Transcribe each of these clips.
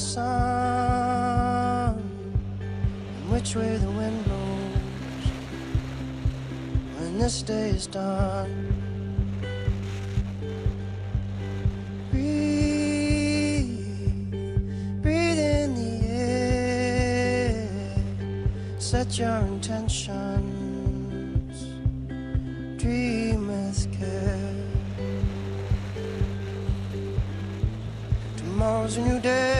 sun, and which way the wind blows when this day is done. Breathe, breathe in the air, set your intentions, dream with care. Tomorrow's a new day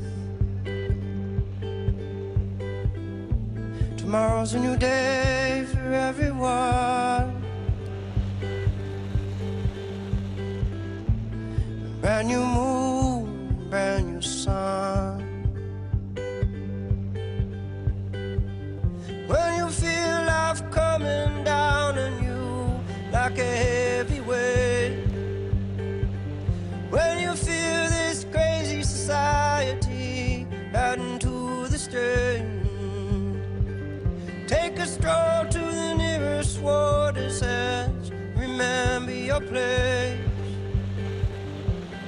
Tomorrow's a new day for everyone. Brand new moon, place.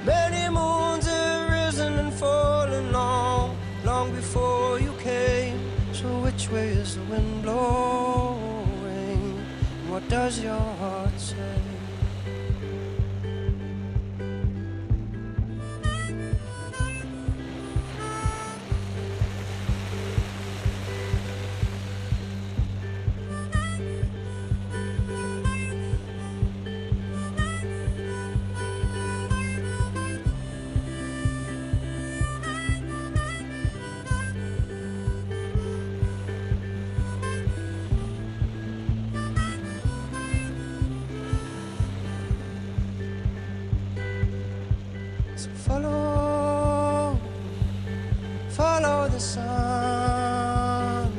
Many moons have risen and fallen long, long before you came. So which way is the wind blowing? What does your heart say? So follow, follow the sun,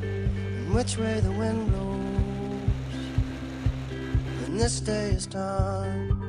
and which way the wind blows when this day is done.